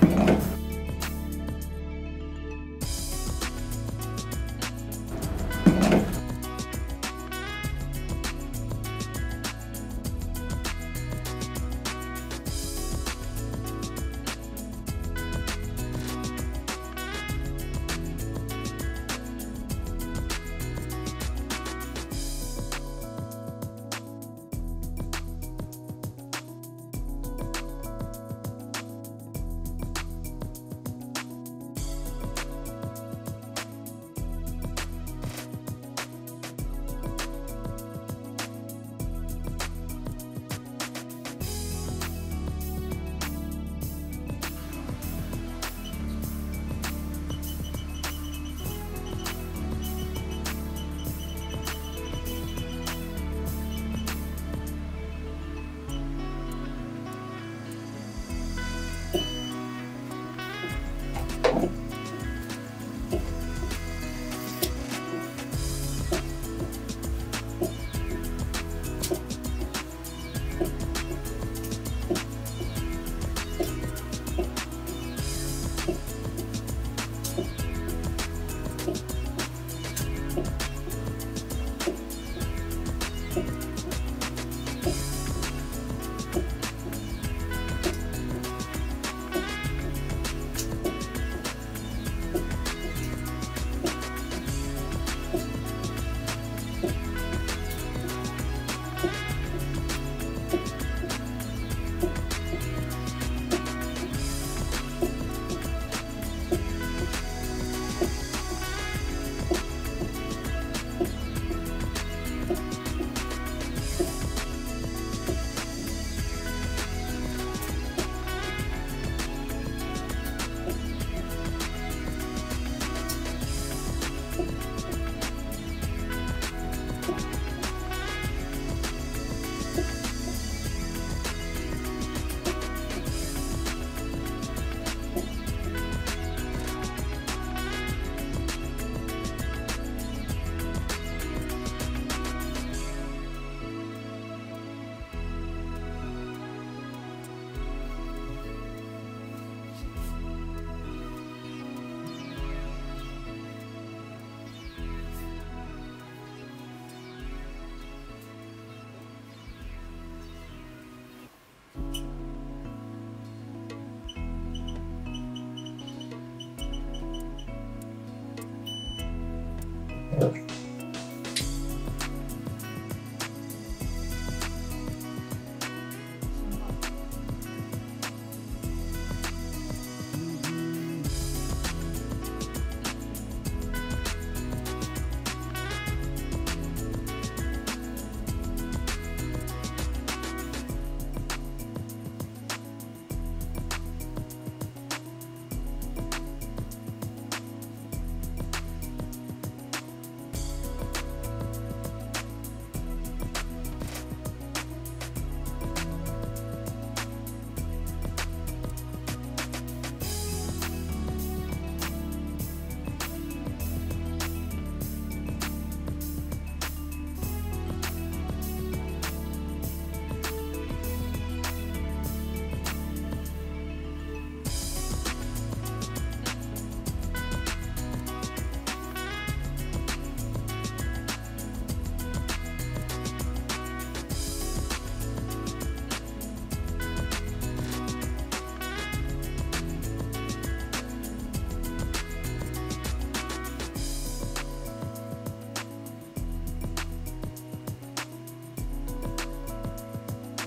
Thank you. Música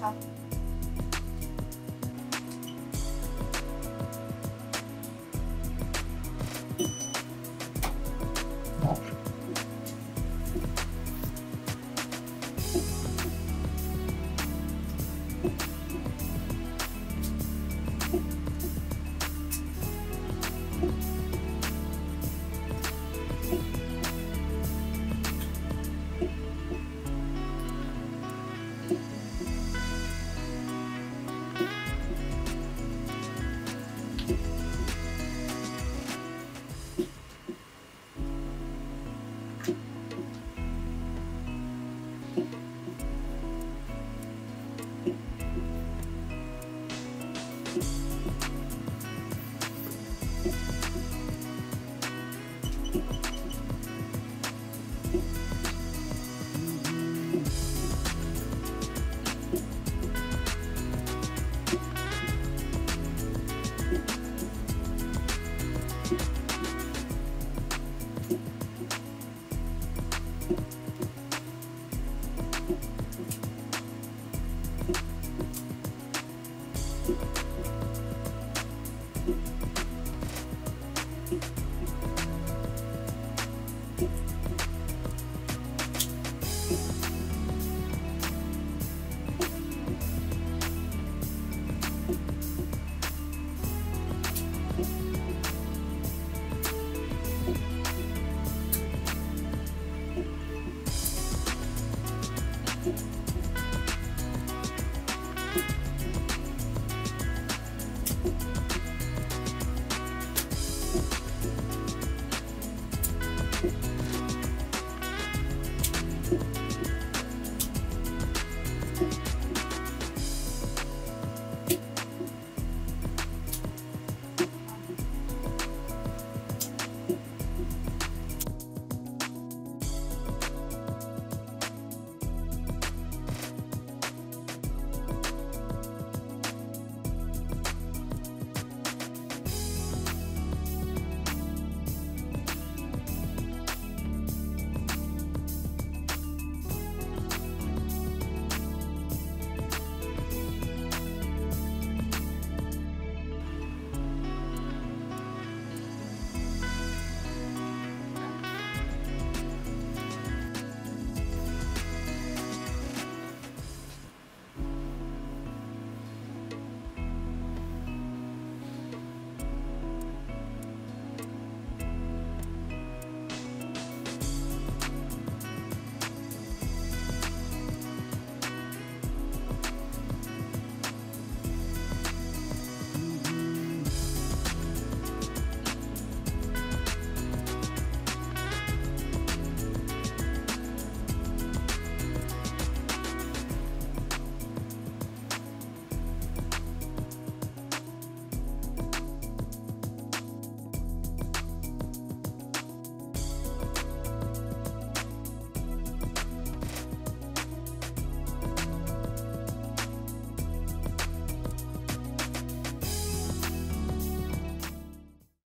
好。